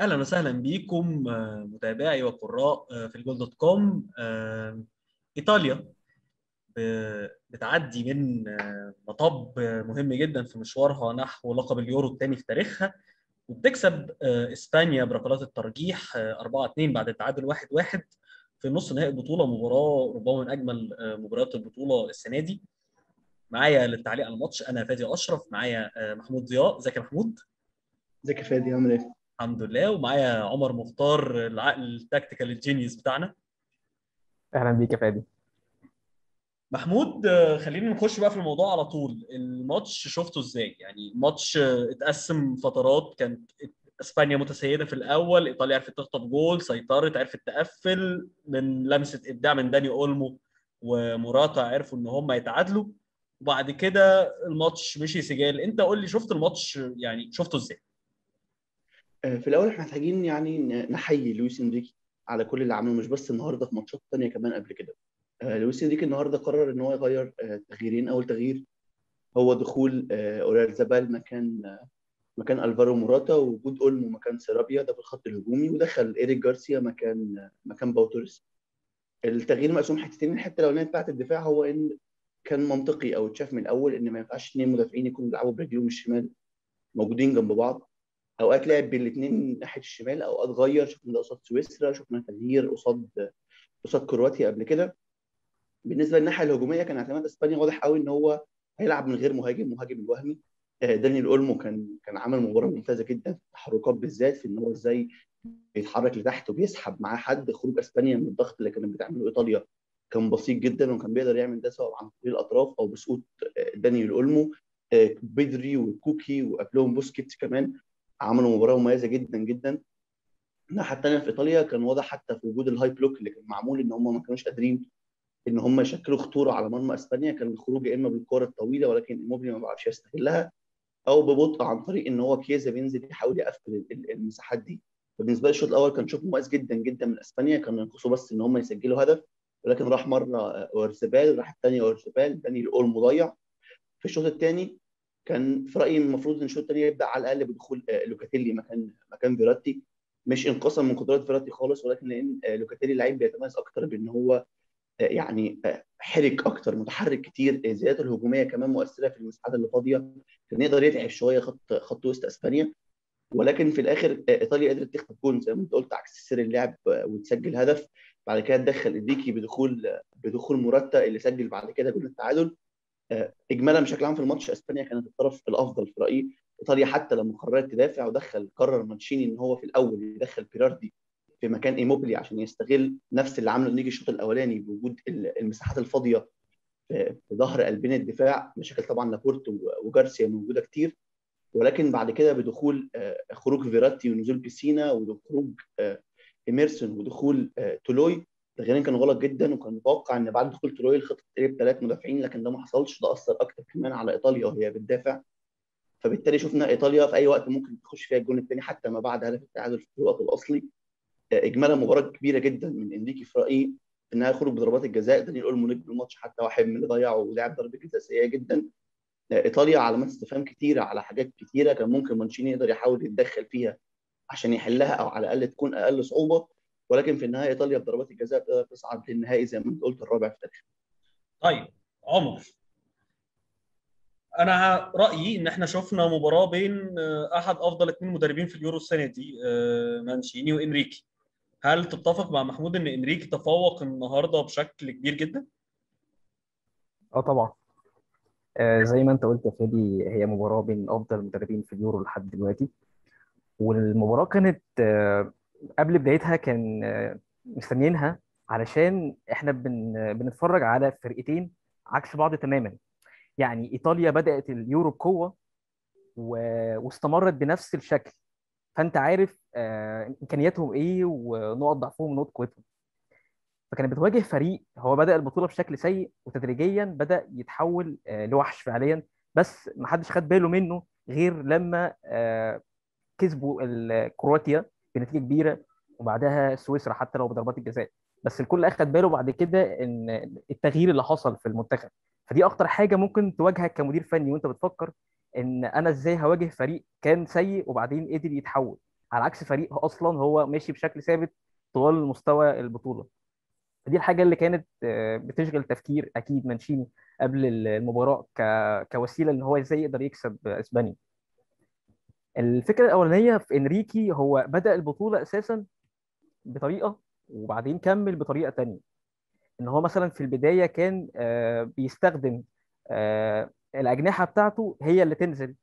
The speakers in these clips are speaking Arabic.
أهلا وسهلا بيكم آه، متابعي وقراء آه، في ال Goal.com آه، إيطاليا بتعدي من مطب مهم جدا في مشوارها نحو لقب اليورو الثاني في تاريخها وبتكسب إسبانيا بركلات الترجيح آه، 4-2 بعد التعادل 1-1 في نص نهائي البطولة مباراة ربما من أجمل مباريات البطولة السنة دي. معايا للتعليق على الماتش أنا فادي أشرف معايا محمود ضياء. ازيك يا محمود؟ ازيك يا فادي؟ عامل إيه؟ الحمد لله. ومعايا عمر مختار العقل التكتيكال الجينيوس بتاعنا. أهلا بيك يا فادي. محمود خلينا نخش بقى في الموضوع على طول. الماتش شفته إزاي؟ يعني الماتش آه، اتقسم فترات. كانت إسبانيا متسيدة في الأول إيطاليا عرفت تخطف جول سيطرت عرفت تقفل من لمسة إبداع من داني أولمو ومراتا عرفوا إن هم يتعادلوا وبعد كده الماتش مشي سجال. أنت قول لي شفت الماتش؟ يعني شفته إزاي؟ في الأول إحنا محتاجين يعني نحيي لويس إنريكي على كل اللي عمله مش بس النهارده في ماتشات تانية كمان قبل كده. آه، لويس إنريكي النهارده قرر إن هو يغير آه، تغييرين. أول تغيير هو دخول آه، أويارزابال مكان آه، مكان ألفارو موراتا ووجود أولمو مكان سارابيا ده في الخط الهجومي. ودخل إيريك جارسيا مكان آه، مكان باو توريس التغيير مقسوم حتتين. الحتة الأولانية بتاعت الدفاع هو إن كان منطقي أو اتشاف من الأول إن ما ينفعش اثنين مدافعين يكونوا بيلعبوا برجلهم الشمال موجودين جنب بعض. أوقات لعب بالاثنين ناحية الشمال أوقات غير. شفنا ده قصاد سويسرا شفنا تغيير قصاد قصاد كرواتيا قبل كده. بالنسبة للناحية الهجومية كان اعتماد اسبانيا واضح قوي إن هو هيلعب من غير مهاجم مهاجم الوهمي. آه، دانيال أولمو كان كان عمل مباراة ممتازة جدا في التحركات بالذات في إن هو إزاي بيتحرك لتحت وبيسحب معاه حد. خروج إسبانيا من الضغط اللي كانت بتعمله إيطاليا كان بسيط جدا وكان بيقدر يعمل ده سواء عن طريق الأطراف أو بسقوط آه، دانيال أولمو. آه، بدري وكوكي وقبلهم بوسكيتس كمان. عملوا مباراة مميزة جدا جدا. الناحيه الثانية في إيطاليا كان واضح حتى في وجود ال high block اللي كان معمول إن هم ما كانوش قادرين إن هم يشكلوا خطورة على مرمى إسبانيا. كان الخروج يا إما بالكرة الطويلة ولكن ايموبيلي ما بيعرفش يستغلها أو ببطء عن طريق إن هو كيزا بينزل يحاول يقفل ال- ال- المساحات دي. فبالنسبة لي الشوط الأول كان شوط مميز جدا جدا من إسبانيا. كان ينقصوا بس إن هم يسجلوا هدف ولكن راح مرة أويارزابال راح الثانية أويارزابال دانيال أولمو ضيع. في الشوط الثاني كان في رأيي المفروض إن الشوط الثاني يبدأ على الأقل بدخول آه، لوكاتيلي مكان مكان فيراتي. مش انقاصا من قدرات فيراتي خالص ولكن لأن آه، لوكاتيلي لعيب بيتميز أكتر بإن هو آه، يعني حرك أكتر متحرك كتير زيادته الهجومية كمان مؤثرة في المساحات اللي فاضية كان يقدر يتعب شوية خط خط وسط إسبانيا. ولكن في الآخر إيطاليا قدرت تخطف جون زي ما أنت قلت عكس سير اللعب وتسجل هدف. بعد كده تدخل إنريكي بدخول بدخول موراتا اللي سجل بعد كده جول التعادل. اجمالا بشكل عام في الماتش إسبانيا كانت الطرف الأفضل في رأيي. إيطاليا حتى لما قررت تدافع ودخل قرر مانشيني إن هو في الأول يدخل بيراردي في مكان إيموبيلي عشان يستغل نفس اللي عمله إنسيني الشوط الأولاني بوجود ال- المساحات الفاضية في ظهر قلبين الدفاع مشاكل طبعا لابورت وجارسيا موجودة كتير. ولكن بعد كده بدخول آه، خروج فيراتي ونزول بيسينا وخروج آه، إيميرسون ودخول آه، تولوي تغييرين كانوا غلط جدا وكان متوقع إن بعد دخول تولوي الخطه تقلب ثلاث مدافعين لكن ده ما حصلش. ده أثر أكتر كمان على إيطاليا وهي بتدافع. فبالتالي شفنا إيطاليا في أي وقت ممكن تخش فيها الجون الثاني حتى ما بعد هدف التعادل في الوقت الأصلي. آه، اجمالا مباراة كبيرة جدا من إنريكي في رايي إنها خروج بضربات الجزاء. دانيال اولمو نجم الماتش حتى واحد من اللي ضيعه ولعب ضربة جزاء سيئة جدا. آه، إيطاليا علامات استفهام كتيره على حاجات كتيرة. كان ممكن مانشيني يقدر يحاول يتدخل فيها عشان يحلها أو على الأقل تكون أقل صعوبة. ولكن في النهاية إيطاليا بضربات الجزاء تقدر تصعد للنهائي زي ما أنت قلت الرابع في التاريخ. طيب عمر أنا رأيي إن إحنا شفنا مباراة بين آه، أحد أفضل اثنين مدربين في اليورو السنة دي آه، مانشيني وإنريكي. هل تتفق مع محمود إن إنريكي تفوق النهارده بشكل كبير جدا؟ آه طبعا. آه زي ما أنت قلت يا فادي هي مباراة بين أفضل المدربين في اليورو لحد دلوقتي. والمباراة كانت آه قبل بدايتها كان آه مستنيينها علشان إحنا بن بنتفرج على فرقتين عكس بعض تماما. يعني إيطاليا بدأت اليورو بقوه و... واستمرت بنفس الشكل. فأنت عارف آه إمكانياتهم إيه ونقط ضعفهم ونقط قوتهم. فكانت بتواجه فريق هو بدأ البطولة بشكل سيء وتدريجيا بدأ يتحول آه، لوحش فعليا. بس ما حدش خد باله منه غير لما كسبوا كرواتيا. بنتيجة كبيرة وبعدها سويسرا حتى لو بضربات الجزاء. بس الكل أخد باله بعد كده إن التغيير اللي حصل في المنتخب. فدي أكتر حاجة ممكن تواجهك كمدير فني وأنت بتفكر إن أنا إزاي هواجه فريق كان سيء وبعدين قدر يتحول. على عكس فريق أصلا هو ماشي بشكل ثابت طوال مستوى البطولة. دي الحاجة اللي كانت آه، بتشغل تفكير أكيد مانشيني قبل المباراة. كوسيلة إن هو إزاي يقدر يكسب إسبانيا. الفكرة الأولانية في إنريكي هو بدأ البطولة أساسا بطريقة وبعدين كمل بطريقة تانية. إن هو مثلا في البداية كان آه، بيستخدم آه، الأجنحة بتاعته هي اللي تنزل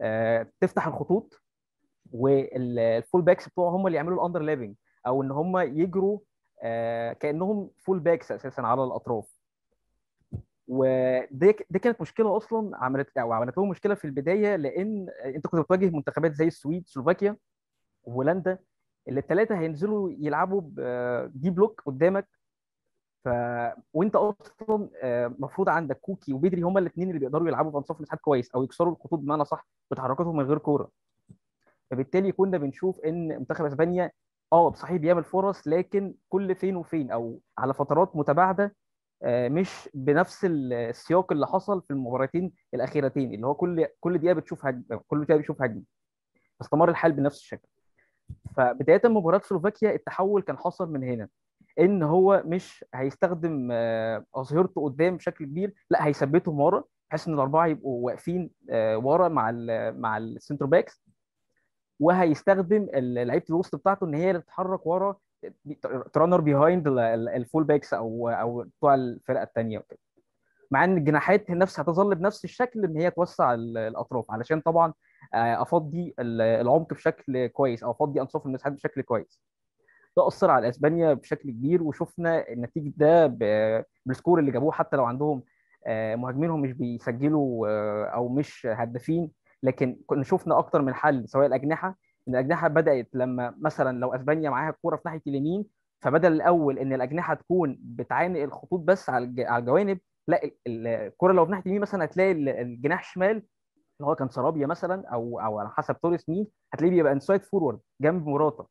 آه، تفتح الخطوط وال full backs بتوعه هم اللي يعملوا ال underlapping أو إن هم يجروا كأنهم full backs أساسا على الأطراف. ودي دي كانت مشكلة أصلا عملت أو عملت لهم مشكلة في البداية لأن أنت كنت بتواجه منتخبات زي السويد سلوفاكيا وهولندا اللي الثلاثه هينزلوا يلعبوا deep block قدامك. ف وأنت أصلا المفروض عندك كوكي وبدري هما الاثنين اللي بيقدروا يلعبوا في أنصاف المساحات كويس أو يكسروا الخطوط بمعنى صح بتحركاتهم من غير كورة. فبالتالي كنا بنشوف إن منتخب أسبانيا آه صحيح بيعمل فرص لكن كل فين وفين أو على فترات متباعدة آه، مش بنفس السياق اللي حصل في المباراتين الأخيرتين اللي هو كل كل دقيقة بتشوف هجمه كل دقيقة بتشوف هجمة استمر الحال بنفس الشكل. فبداية مباراة سلوفاكيا التحول كان حصل من هنا إن هو مش هيستخدم آه، اظهرته قدام بشكل كبير لا هيثبتهم ورا بحيث إن الأربعة يبقوا واقفين آه، ورا مع ال مع ال centre backs وهيستخدم لعيبة الوسط بتاعته إن هي اللي تتحرك ورا ت run behind ال full backs أو أو بتوع الفرقة الثانية وكده. مع إن الجناحات نفسها هتظل بنفس الشكل إن هي توسع الأطراف. علشان طبعا آه، أفضي العمق بشكل كويس أو أفضي أنصاف المساحات بشكل كويس. ده أثر على إسبانيا بشكل كبير وشفنا النتيجة ده بالسكور اللي جابوه. حتى لو عندهم آه، مهاجمينهم مش بيسجلوا آه، أو مش هدافين لكن كنا شفنا أكتر من حل سواء الأجنحة الأجنحة بدأت لما مثلا لو أسبانيا معاها الكوره في ناحية اليمين فبدل الأول إن الأجنحة تكون بتعانق الخطوط بس على على الجوانب لا الكورة لو في ناحية اليمين مثلا هتلاقي الجناح الشمال اللي هو كان سرابيا مثلا أو أو على حسب توريس مين هتلاقيه بيبقى inside forward جنب موراتا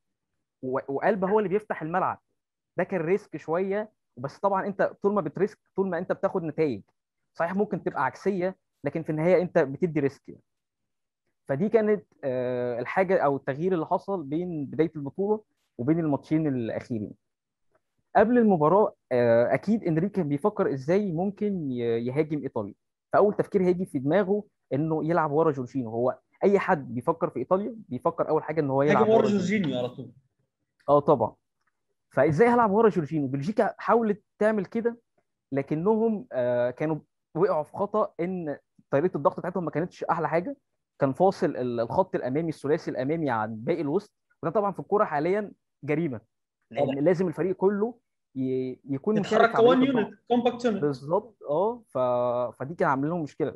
وقلب هو اللي بيفتح الملعب ده كان risk شوية بس طبعا أنت طول ما بت risk طول ما أنت بتاخد نتائج صحيح ممكن تبقى عكسية لكن في النهاية أنت بتدي risk يعني. فدي كانت آه، الحاجة أو التغيير اللي حصل بين بداية البطولة وبين الماتشين الأخيرين. قبل المباراة آه، أكيد إنريكي كان بيفكر إزاي ممكن يهاجم إيطاليا. فأول تفكير هيجي في دماغه إنه يلعب ورا جورجينو هو أي حد بيفكر في إيطاليا بيفكر أول حاجة إن هو يلعب ورا جورجينيو. على طول. آه طبعا. فإزاي هلعب ورا جورجينو بلجيكا حاولت تعمل كده لكنهم آه، كانوا وقعوا في خطأ إن طريقة الضغط بتاعتهم ما كانتش أحلى حاجة. كان فاصل الخط الأمامي الثلاثي الأمامي عن باقي الوسط. وده طبعا في الكورة حاليا جريمة. لأن طبعا. لازم الفريق كله يكون يتحرك ك one unit compact unit بالظبط. آه ف... فدي كان عامل لهم مشكلة.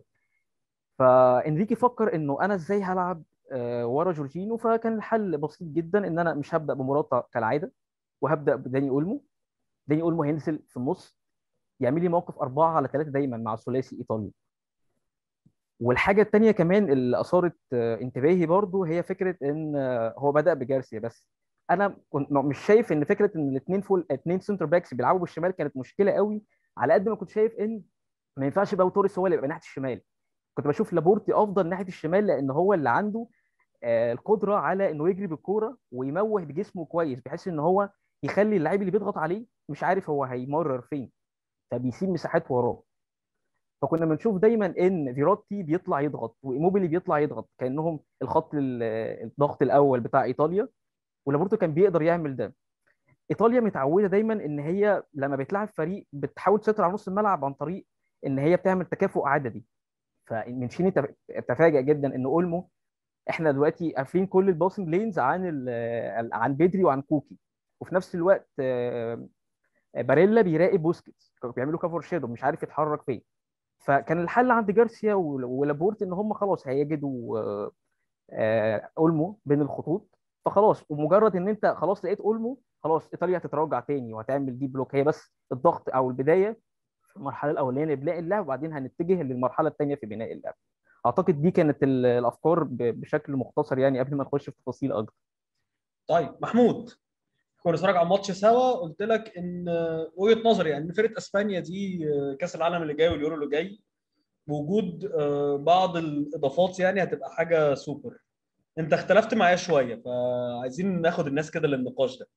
فانريكي فكر إنه أنا إزاي هلعب آه، ورا جورجينو فكان الحل بسيط جدا إن أنا مش هبدأ بموراتا كالعادة وهبدأ بداني أولمو. داني أولمو هينزل في النص يعمل لي موقف أربعة على ثلاثة دايما مع ثلاثي إيطالي. والحاجة التانية كمان اللي أثارت آه، انتباهي برضو هي فكرة إن آه، هو بدأ بجارسيا بس. أنا كنت مش شايف إن فكرة إن الاثنين full اثنين centre backs بيلعبوا بالشمال كانت مشكلة قوي على قد ما كنت شايف إن ما ينفعش يبقى توريس هو اللي يبقى ناحية الشمال. كنت بشوف لابورتي أفضل ناحية الشمال لأن هو اللي عنده آه، القدرة على إنه يجري بالكورة ويموه بجسمه كويس بحيث إن هو يخلي اللاعب اللي بيضغط عليه مش عارف هو هيمرر فين فبيسيب مساحات وراه. فكنا بنشوف دايما إن فيراتي بيطلع يضغط وإيموبيلي بيطلع يضغط كأنهم الخط الضغط الأول بتاع إيطاليا ولابورتو كان بيقدر يعمل ده. إيطاليا متعودة دايما إن هي لما بتلعب فريق بتحاول تسيطر على نص الملعب عن طريق إن هي بتعمل تكافؤ عددي. فمانشيني تفاجئ جدا إن أولمو إحنا دلوقتي قافلين كل ال passing lines عن عن بدري وعن كوكي. وفي نفس الوقت آه، باريلا بيراقب بوسكيتس بيعمله cover shadow مش عارف يتحرك فين. فكان الحل عند جارسيا ولابورت إن هم خلاص هيجدوا آه، أولمو بين الخطوط. فخلاص ومجرد إن أنت خلاص لقيت أولمو خلاص إيطاليا هتتراجع تاني وهتعمل دي بلوك هي بس الضغط أو البداية في المرحلة الأولانية لبناء اللعب وبعدين هنتجه للمرحلة الثانية في بناء اللعب. أعتقد دي كانت الأفكار بشكل مختصر يعني قبل ما نخش في تفاصيل أكتر. طيب محمود. كنا بنتفرج على الماتش سوا قلت لك إن وجهة نظري يعني إن فرقة إسبانيا دي كأس العالم اللي جاي واليورو اللي جاي بوجود آه، بعض الإضافات يعني هتبقى حاجة سوبر أنت اختلفت معايا شوية فعايزين ناخد الناس كده للنقاش ده.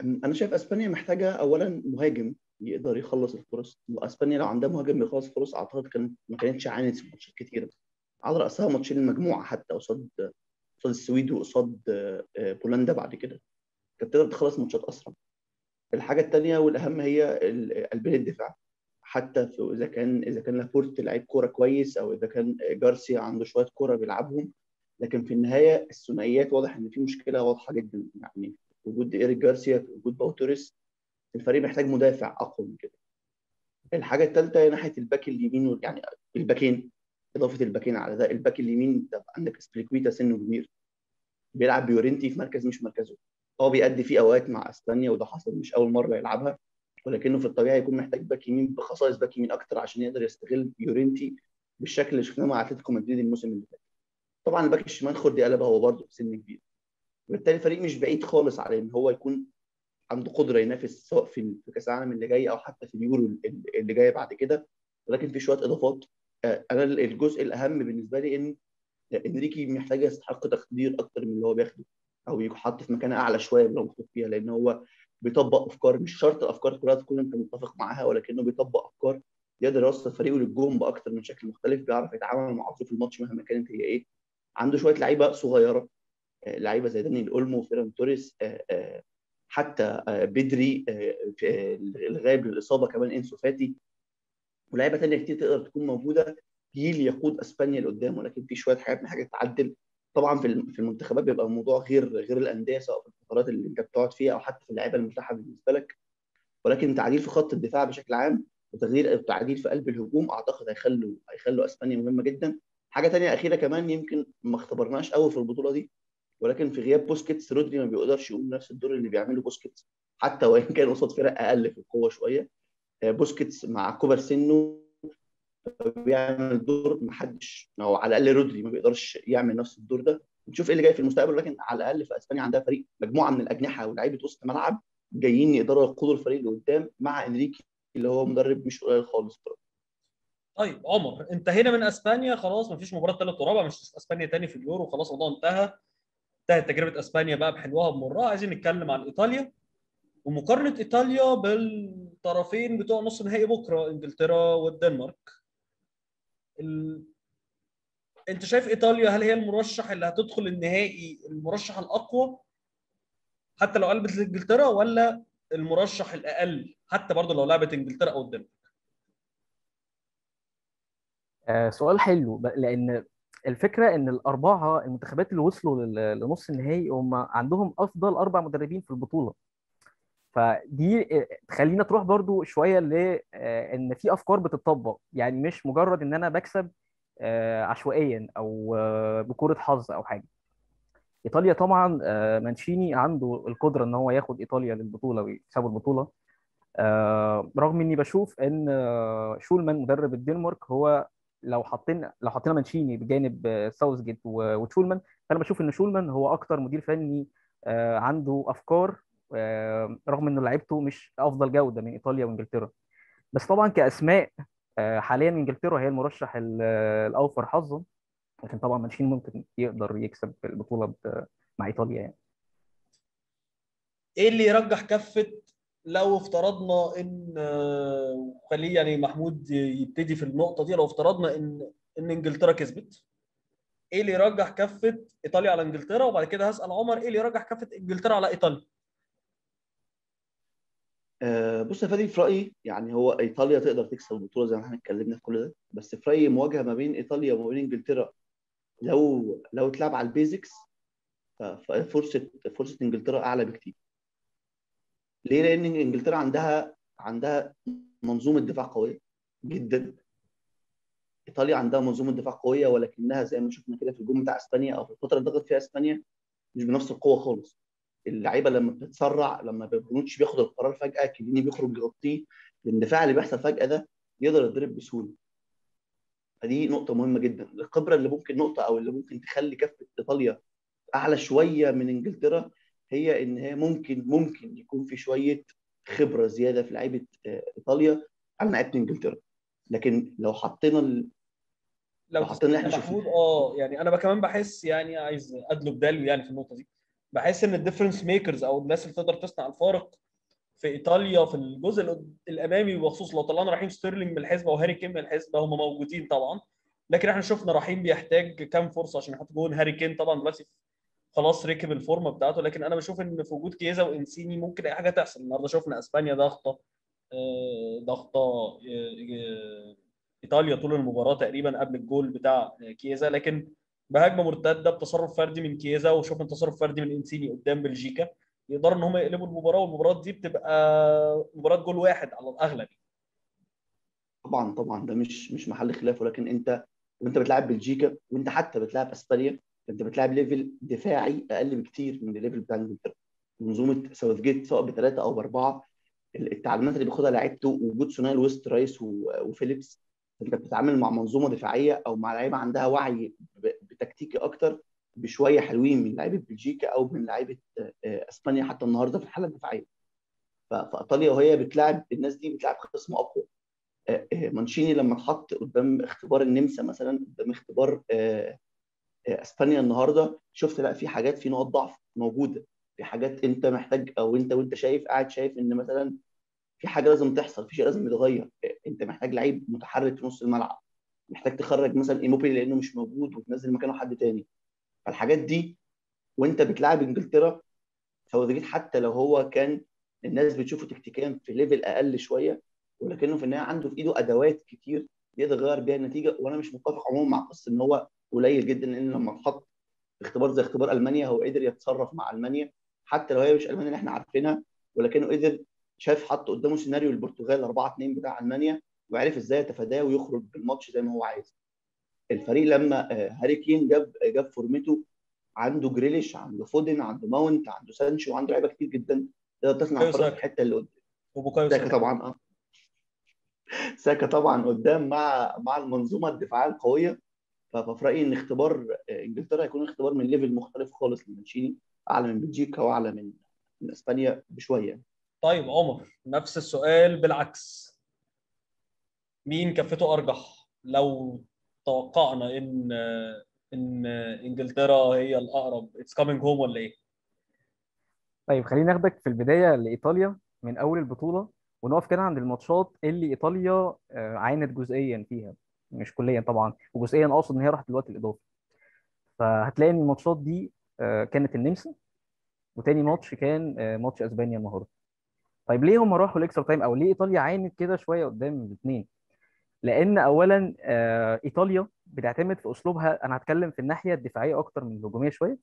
أنا شايف إسبانيا محتاجة اولا مهاجم يقدر يخلص الفرص. إسبانيا لو عندها مهاجم بيخلص فرص أعتقد كانت ما كانتش عانت في ماتشات كتيره على رأسها ماتشين المجموعة حتى قصاد قصاد السويد وقصاد آه، بولندا بعد كده. كانت تقدر تخلص ماتشات أسرع. الحاجة الثانية والأهم هي قلبين الدفاع. حتى في إذا كان إذا كان لابورت لعيب كورة كويس أو إذا كان جارسيا عنده شوية كورة بيلعبهم. لكن في النهاية الثنائيات واضح إن في مشكلة واضحة جدا. يعني وجود إيريك جارسيا وجود باو توريس الفريق محتاج مدافع أقوى من كده. الحاجة الثالثه هي ناحية الباك اليمين يعني الباكين. إضافة الباكين على ده. الباك اليمين عندك أزبليكويتا سنه كبير. بيلعب بيورنتي في مركز مش مركزه. هو بيأدي فيه أوقات مع أسبانيا وده حصل مش أول مرة يلعبها. ولكنه في الطبيعي يكون محتاج باك يمين بخصائص باك يمين أكتر عشان يقدر يستغل يورنتي بالشكل اللي شفناه مع أتلتيكو مدريد الموسم اللي فات. طبعا الباك الشمال جوردي ألبا هو برضه في سن كبير. وبالتالي الفريق مش بعيد خالص على إن هو يكون عنده قدرة ينافس سواء في كأس العالم اللي جاي أو حتى في اليورو اللي جاي بعد كده. ولكن في شوية إضافات أنا الجزء الأهم بالنسبة لي إن إنريكي محتاج يستحق تقدير أكتر من اللي هو بياخده أو يحط في مكانة أعلى شوية من اللي هو محطوط فيها لأن هو بيطبق أفكار مش شرط الافكار كلها تكون أنت متفق معاها ولكنه بيطبق أفكار يقدر يوصل فريقه للجون بأكتر من شكل مختلف بيعرف يتعامل مع ظروف الماتش مهما كانت هي إيه. عنده شوية لعيبة صغيرة آه، لعيبة زي دانيال أولمو وفيران توريس آه، آه، حتى بدري الغايب للإصابة كمان إنسو فاتي. ولاعيبه ثانية كتير تقدر تكون موجودة. جيل يقود أسبانيا لقدام ولكن في شوية حاجات محتاجة تتعدل. طبعا في في المنتخبات بيبقى الموضوع غير غير الأندية سواء في الفترات اللي أنت بتقعد فيها أو حتى في اللعيبة المتاحة بالنسبة لك. ولكن تعديل في خط الدفاع بشكل عام وتغيير التعديل في قلب الهجوم أعتقد هيخلوا هيخلوا أسبانيا مهمة جدا. حاجة ثانية أخيرة كمان يمكن ما اختبرناش قوي في البطولة دي ولكن في غياب بوسكيتس رودري ما بيقدرش يقوم نفس الدور اللي بيعمله بوسكيتس حتى وإن كان قصاد فرق أقل في القوة شوية. بوسكيتس مع كبر سنه بيعمل دور ما حدش أو على الأقل رودري ما بيقدرش يعمل نفس الدور ده. نشوف إيه اللي جاي في المستقبل لكن على الأقل في أسبانيا عندها فريق مجموعة من الأجنحة ولاعيبة وسط ملعب جايين يقدروا يقودوا الفريق لقدام مع إنريكي اللي هو مدرب مش قليل خالص. طيب عمر انتهينا من أسبانيا خلاص ما فيش مباراة ثالث ورابع مش أسبانيا تاني في اليورو خلاص الموضوع انتهى. انتهت تجربة أسبانيا بقى بحلوها بمرها عايزين نتكلم عن إيطاليا. ومقارنة إيطاليا بالطرفين بتوع نص نهائي بكرة إنجلترا والدنمارك. ال... أنت شايف إيطاليا هل هي المرشح اللي هتدخل النهائي المرشح الأقوى حتى لو قلبت إنجلترا ولا المرشح الأقل حتى برضه لو لعبت إنجلترا أو الدنمارك؟ آه سؤال حلو لأن الفكرة إن الأربعة المنتخبات اللي وصلوا لنص النهائي هم عندهم أفضل أربع مدربين في البطولة. فدي آه، تخلينا تروح برضو شوية ل آه، في أفكار بتطبق يعني مش مجرد إن أنا بكسب آه، عشوائيا أو بكورة حظ أو حاجة. إيطاليا طبعا مانشيني عنده القدرة إن هو ياخد إيطاليا للبطولة ويكسبوا البطولة. رغم إني بشوف إن شولمان مدرب الدنمارك هو لو حطينا لو حطينا مانشيني بجانب ساوث جيت وشولمان فأنا بشوف إن شولمان هو أكتر مدير فني عنده أفكار رغم إنه لعيبته مش أفضل جودة من إيطاليا وإنجلترا. بس طبعا كأسماء آه، حاليا إنجلترا هي المرشح الأوفر حظا. لكن طبعا مانشين ممكن يقدر يكسب البطولة مع إيطاليا يعني. إيه اللي يرجح كفة لو افترضنا إن آه، خليه يعني محمود يبتدي في النقطة دي لو افترضنا إن إن إنجلترا كسبت؟ إيه اللي يرجح كفة إيطاليا على إنجلترا؟ وبعد كده هسأل عمر إيه اللي يرجح كفة إنجلترا على إيطاليا؟ آه، بص يا فادي في رأيي يعني هو إيطاليا تقدر تكسب البطولة زي ما إحنا اتكلمنا في كل ده بس في رأيي مواجهة ما بين إيطاليا وما بين إنجلترا لو لو اتلعب على ال basics ففرصه فرصة إنجلترا أعلى بكتير. ليه؟ لأن إنجلترا عندها عندها منظومة دفاع قوية جدا. إيطاليا عندها منظومة دفاع قوية ولكنها زي ما شفنا كده في الجون بتاع إسبانيا أو في الفترة اللي ضغط فيها إسبانيا مش بنفس القوة خالص. اللعيبة لما بتتسرع لما بونوتشي بياخد القرار فجأة كليني بيخرج يغطيه الاندفاع اللي بيحصل فجأة ده يقدر يضرب بسهولة. فدي نقطة مهمة جدا. الخبرة اللي ممكن نقطة أو اللي ممكن تخلي كفة إيطاليا أعلى شوية من إنجلترا هي إن هي ممكن ممكن يكون في شوية خبرة زيادة في لعيبة آه، إيطاليا عن لعيبة إنجلترا. لكن لو حطينا لو وحاطين اللي إحنا شفناه. آه يعني أنا كمان بحس يعني عايز أدلي بدلو يعني في النقطة دي. بحس إن ال difference makers أو الناس اللي تقدر تصنع الفارق في إيطاليا في الجزء الأمامي بخصوص لو طلعنا رحيم ستيرلينج من الحسبه وهاري كين من الحسبه هم موجودين طبعا. لكن إحنا شفنا رحيم بيحتاج كام فرصة عشان يحط جون. هاري كين طبعا دلوقتي خلاص ركب الفورمة بتاعته. لكن أنا بشوف إن في وجود كيزا وإنسيني ممكن أي حاجة تحصل. النهارده شفنا إسبانيا ضاغطة آه، ضاغطة آه، آه، إيطاليا طول المباراة تقريبا قبل الجول بتاع كيزا. لكن بهجمة مرتدة بتصرف فردي من كيزا وشوفنا تصرف فردي من إنسيني قدام بلجيكا. يقدروا إن هم يقلبوا المباراة والمباراة دي بتبقى مباراة جول واحد على الأغلب. طبعا طبعا. ده مش مش محل خلاف. ولكن أنت وانت بتلعب بلجيكا وأنت حتى بتلعب إسبانيا أنت بتلعب level دفاعي أقل بكتير من ال level بتاع إنجلترا. منظومة ساوثجيت سواء بثلاثة أو بأربعة التعليمات اللي بياخدها لعيبته وجود ثنائي الويست رايس وفيليبس. أنت بتتعامل مع منظومة دفاعية أو مع لعيبة عندها وعي بتكتيكي أكتر بشوية حلوين من لعيبة بلجيكا أو من لعيبة آه، إسبانيا حتى النهارده في الحالة الدفاعية. فإيطاليا وهي بتلعب الناس دي بتلعب خصم أقوى. آه، آه، مانشيني لما اتحط قدام اختبار النمسا مثلا قدام اختبار إسبانيا النهارده شفت لا في حاجات في نقط ضعف موجودة. في حاجات أنت محتاج أو أنت وأنت شايف قاعد شايف إن مثلا في حاجة لازم تحصل في شيء لازم يتغير. أنت محتاج لعيب متحرك في نص الملعب. محتاج تخرج مثلا ايموبيلي لأنه مش موجود وتنزل مكانه حد تاني. فالحاجات دي وأنت بتلعب إنجلترا ساوثجيت حتى لو هو كان الناس بتشوفه تكتيكيا في level أقل شوية ولكنه في النهاية عنده في إيده أدوات كتير يقدر يغير بيها النتيجة وأنا مش متفق عموما مع قصة إن هو قليل جدا لأن لما اتحط اختبار زي اختبار ألمانيا هو قدر يتصرف مع ألمانيا. حتى لو هي مش ألمانيا اللي إحنا عارفينها ولكنه قدر شاف حط قدامه سيناريو البرتغال 4 2 بتاع ألمانيا. وعرف إزاي يتفاداه ويخرج بالماتش زي ما هو عايز. الفريق لما آه، هاري كين جاب جاب فورمته عنده جريليش عنده فودن عنده ماونت عنده سانشو عنده لعيبة كتير جدا تقدر تصنع فرق. الحتة اللي قدام. وبوكايو ساكا طبعا آه. ساكا طبعا قدام مع مع المنظومة الدفاعية القوية. ففي رأيي إن اختبار آه، إنجلترا هيكون اختبار من level مختلف خالص لمانشيني أعلى من بلجيكا وأعلى من من إسبانيا بشوية. طيب عمر نفس السؤال بالعكس. مين كفته أرجح؟ لو توقعنا إن إن إنجلترا هي الأقرب it's coming home ولا إيه؟ طيب خلينا ناخدك في البداية لإيطاليا من أول البطولة ونقف كده عند الماتشات اللي إيطاليا آه، عانت جزئيا فيها. مش كليا طبعا وجزئيا أقصد إن هي راحت الوقت الاضافي فهتلاقي إن الماتشات دي آه، كانت النمسا وتاني ماتش كان آه، ماتش أسبانيا النهارده. طيب ليه هم راحوا ال extra time؟ أو ليه إيطاليا عانت كده شوية قدام الاثنين؟ لأن اولا آه، إيطاليا بتعتمد في أسلوبها أنا هتكلم في الناحية الدفاعية أكتر من الهجومية شوية.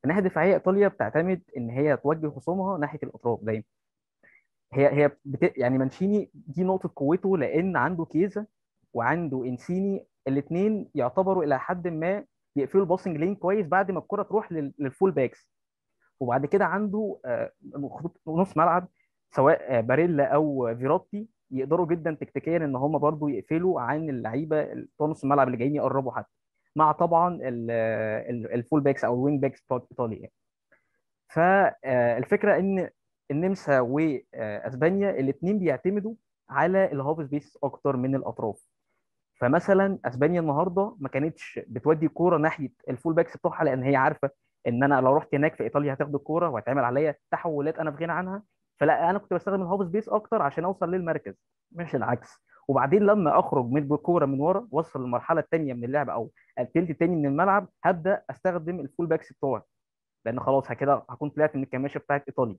في الناحيه الدفاعية إيطاليا بتعتمد إن هي توجه خصومها ناحية الأطراف دايما. هي هي بت... يعني مانشيني دي نقطة قوته لأن عنده كيزا وعنده إنسيني الاثنين يعتبروا إلى حد ما يقفلوا ال passing lane كويس بعد ما الكرة تروح لل... لل full backs. وبعد كده عنده آه، نص ملعب سواء آه، باريلا أو فيراتي. يقدروا جدا تكتيكيا إن هم برضو يقفلوا عن اللعيبة بتوع نص الملعب اللي جايين يقربوا حتى مع طبعا ال- ال- ال full backs أو ال wing backs بتوع إيطاليا يعني. فالفكرة إن النمسا واسبانيا الاثنين بيعتمدوا على ال half space أكتر من الأطراف فمثلا أسبانيا النهارده ما كانتش بتودي الكوره ناحية ال full backs بتوعها لأن هي عارفة إن أنا لو رحت هناك في إيطاليا هتاخد الكورة وهتعمل عليا تحولات أنا في غنى عنها فلا أنا كنت بستخدم ال half space أكتر عشان أوصل للمركز مش العكس. وبعدين لما أخرج من الكورة من ورا وأوصل للمرحلة الثانية من اللعب أو الثلث الثاني من الملعب هبدأ أستخدم ال full backs بتوعي. لأن خلاص كده هكون طلعت من الكماشة بتاعت إيطاليا.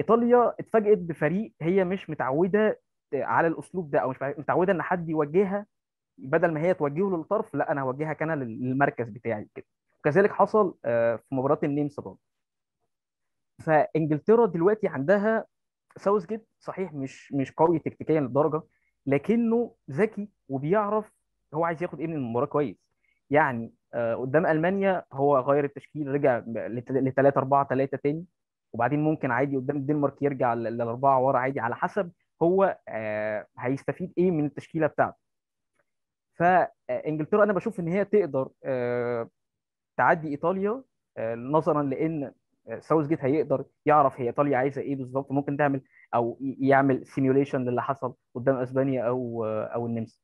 إيطاليا اتفاجئت بفريق هي مش متعودة على الأسلوب ده أو مش متعودة إن حد يوجهها بدل ما هي توجهه للطرف لا أنا هوجهك أنا للمركز بتاعي كده. وكذلك حصل آه، في مباراة النمسا برضه. فانجلترا دلوقتي عندها ساوث جيت صحيح مش مش قوي تكتيكيا للدرجة لكنه ذكي وبيعرف هو عايز ياخد إيه من المباراة كويس. يعني آه، قدام ألمانيا هو غير التشكيل رجع ل 3 4 3 تاني وبعدين ممكن عادي قدام الدنمارك يرجع للأربعة ورا عادي على حسب هو آه، هيستفيد إيه من التشكيلة بتاعته. فانجلترا أنا بشوف إن هي تقدر آه، تعدي إيطاليا آه، نظرا لأن ساوث جيت هيقدر يعرف هي إيطاليا عايزة إيه بالظبط ممكن تعمل أو يعمل simulation للي حصل قدام إسبانيا أو أو النمسا.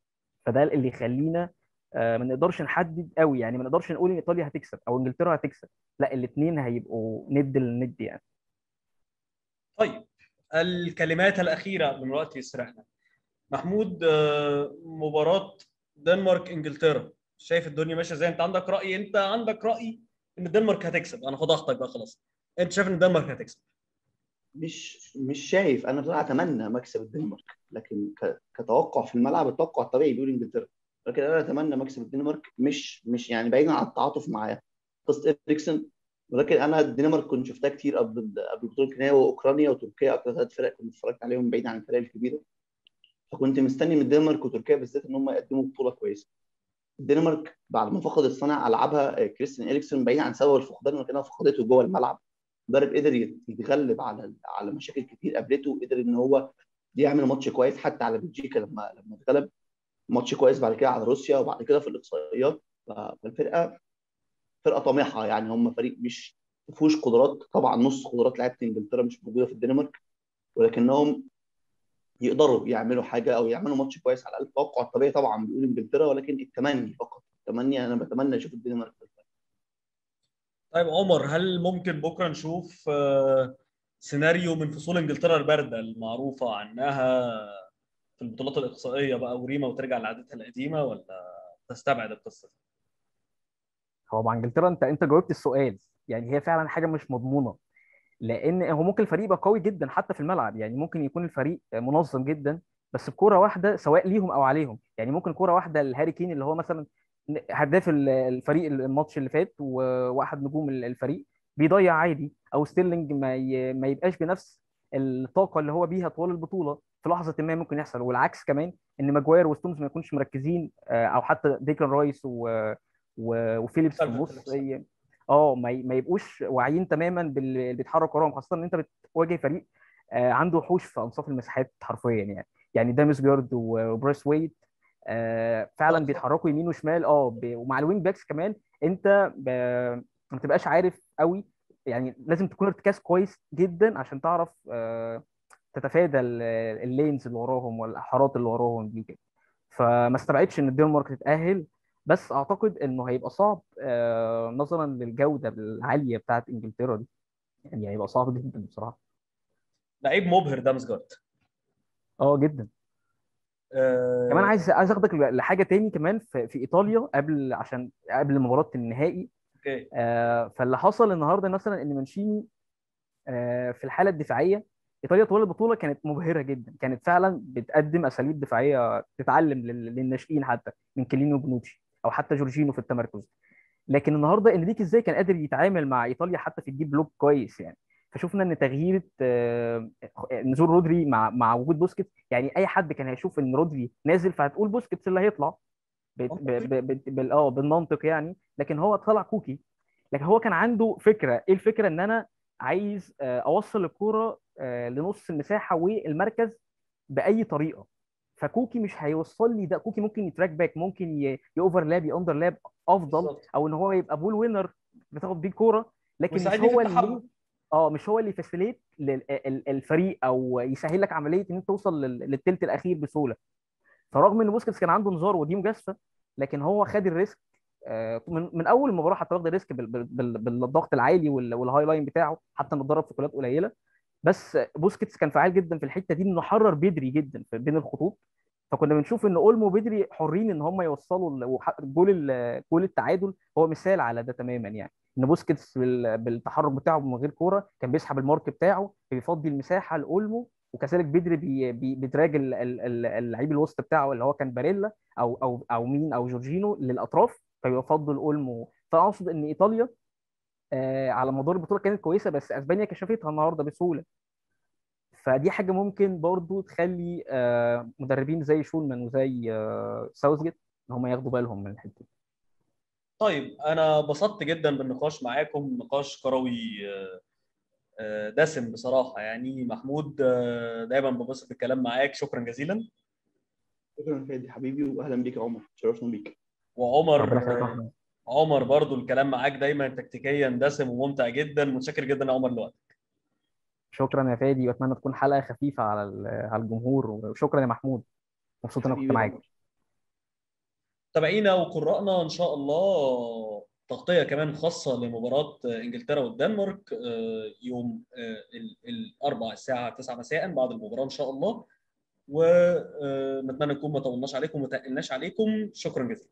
فده اللي يخلينا آه، ما نقدرش نحدد قوي يعني ما نقدرش نقول إن إيطاليا هتكسب أو إنجلترا هتكسب لا الاثنين هيبقوا ند للند يعني. طيب الكلمات الأخيرة من وقت يسرحنا. محمود آه، مباراة دنمارك إنجلترا. شايف الدنيا ماشية إزاي؟ أنت عندك رأي أنت عندك رأي إن الدنمارك هتكسب. أنا فضحتك بقى خلاص. انت شايف إن الدنمارك هتكسب؟ مش مش شايف. أنا بصراحه أتمنى مكسب الدنمارك لكن كتوقع في الملعب التوقع الطبيعي بيقول إنجلترا. لكن أنا أتمنى مكسب الدنمارك. مش مش يعني بعيدا عن التعاطف معاه قصة اريكسن ولكن أنا الدنمارك كنت شفتها كتير قبل قبل بطولة النهائي وأوكرانيا وتركيا. أكتر ثلاث فرق كنت اتفرجت عليهم بعيد عن الفرق الكبيره فكنت مستني من الدنمارك وتركيا بالذات إن هم يقدموا بطولة كويسة. الدنمارك بعد ما فقدت صانع ألعابها آه، كريستيان إريكسون بعيد عن سبب الفقدان ولكنها فقدته جوه الملعب. مدرب قدر يتغلب على على مشاكل كتير قابلته قدر إن هو يعمل ماتش كويس حتى على بلجيكا لما لما اتغلب. ماتش كويس بعد كده على روسيا وبعد كده في الإقصائيات. فالفرقه فرقة طامحة يعني. هم فريق مش ما فيهوش قدرات. طبعا نص قدرات لعيبة إنجلترا مش موجودة في الدنمارك ولكنهم يقدروا يعملوا حاجة أو يعملوا ماتش كويس على الأقل. التوقع الطبيعي طبعا بيقول إنجلترا ولكن التمني فقط. التمني أنا بتمنى أشوف الدنمارك. طيب عمر هل ممكن بكرة نشوف آه، سيناريو من فصول انجلترا الباردة المعروفة عنها في البطولات الإقصائية بقى وريما وترجع لعادتها القديمة ولا تستبعد القصة دي؟ هو مع انجلترا انت انت جاوبت السؤال. يعني هي فعلا حاجة مش مضمونة لأن هو ممكن الفريق يبقى قوي جدا حتى في الملعب. يعني ممكن يكون الفريق منظم جدا بس بكوره واحدة سواء ليهم أو عليهم. يعني ممكن كوره واحدة لهاري كين اللي هو مثلا هداف ال- الفريق الماتش اللي فات وواحد نجوم ال- الفريق. بيضيع عادي أو ستيرلينج ما ي- ما يبقاش بنفس الطاقة اللي هو بيها طوال البطولة في لحظة ما ممكن يحصل. والعكس كمان إن ماجواير وستونز ما يكونش مركزين آه، أو حتى ديكلان رايس و... و... وفيليبس في النص آه ما, ي... ما يبقوش واعيين تماما باللي بيتحرك وراهم خاصة إن أنت بتواجه فريق آه، عنده وحوش في أنصاف المساحات حرفيا يعني. يعني دامسجارد و- وبرايثويت فعلا صح. بيتحركوا يمين وشمال آه. ومع ال wing backs كمان أنت. ما بتبقاش عارف قوي يعني لازم تكون ارتكاز كويس جدا عشان تعرف آه، تتفادى ال- ال lanes اللي وراهم والحارات اللي وراهم دي كده فما استبعدش إن الدنمارك تتاهل بس أعتقد إنه هيبقى صعب آه، نظرا للجودة العالية بتاعت إنجلترا دي يعني هيبقى صعب جدا بصراحة لعيب مبهر دامسجارد آه جدا آه، كمان عايز عايز اخدك لحاجة تاني كمان في, في إيطاليا قبل عشان قبل مباراة النهائي. أوكي. آه، فاللي حصل النهارده مثلا إن مانشيني آه، في الحالة الدفاعية إيطاليا طوال البطولة كانت مبهرة جدا. كانت فعلا بتقدم أساليب دفاعية تتعلم لل- للناشئين حتى من كيليني وبونوتشي أو حتى جورجينو في التمركز. لكن النهارده إنريكي إزاي كان قادر يتعامل مع إيطاليا حتى في ال deep block كويس يعني؟ فشفنا إن تغيير آه، نزول رودري مع مع وجود بوسكيتس يعني أي حد كان هيشوف إن رودري نازل فهتقول بوسكيتس اللي هيطلع بال- آه بالمنطق يعني. لكن هو طلع كوكي. لكن هو كان عنده فكرة. إيه الفكرة؟ إن أنا عايز آه، أوصل الكورة آه، لنص المساحة والمركز بأي طريقة. فكوكي مش هيوصل لي ده. كوكي ممكن ي track back ممكن ي overlap ي underlap أفضل. أو إن هو يبقى ball winner بتاخد بيه الكورة. لكن مش هو. اللي آه مش هو اللي ي facilitate للفريق أو يسهل لك عملية ان انت توصل لل- للتلت الاخير بسهولة. فرغم ان بوسكيتس كان عنده انذار ودي مجازفة لكن هو خد ال risk آه، من من اول المباراه حتى واخد ال risk بال- بال- بال- بالضغط العالي وال- وال high line بتاعه حتى انه اتضرب في كرات قليلة. بس بوسكيتس كان فعال جدا في الحتة دي انه حرر بدري جدا بين الخطوط. فكنا بنشوف إن أولمو وبدري حرين إن هم يوصلوا جول جول التعادل. هو مثال على ده تماما يعني. إن بوسكيتس بال- بالتحرك بتاعه من غير كورة كان بيسحب ال mark بتاعه بيفضي المساحة لأولمو وكذلك بدري بي بي بي drag ال- ال- ال- اللعيب الوسط بتاعه اللي هو كان باريلا أو أو أو مين؟ أو جورجينو للأطراف فبيفضل اولمو فانا اقصد إن إيطاليا آه على مدار البطولة كانت كويسة بس أسبانيا كشفتها النهارده بسهولة. فدي حاجة ممكن برضو تخلي آه مدربين زي شولمان وزي آه ساوثجيت إن هم ياخدوا بالهم من الحتة دي. طيب أنا انبسطت جدا بالنقاش معاكم نقاش كروي آه، دسم بصراحة. يعني محمود دايما ببسط الكلام معاك. شكرا جزيلا. شكرا فادي حبيبي واهلا بيك يا عمر. شرفنا بيك. وعمر. عمر برضو الكلام معاك دايما تكتيكيا دسم وممتع جدا. متشكر جدا يا عمر لوقتك. شكرا يا فادي وأتمنى تكون حلقة خفيفة على على الجمهور وشكرا يا محمود. مبسوط ان أنا كنت معاك. عمر. متابعينا وقراءنا إن شاء الله تغطية كمان خاصة لمباراة إنجلترا والدنمارك آه، يوم آه، ال- الاربعاء الساعة 9 مساء بعد المباراة إن شاء الله. ونتمنى نكون ما طولناش عليكم وما تقلناش عليكم. شكرا جزيلا.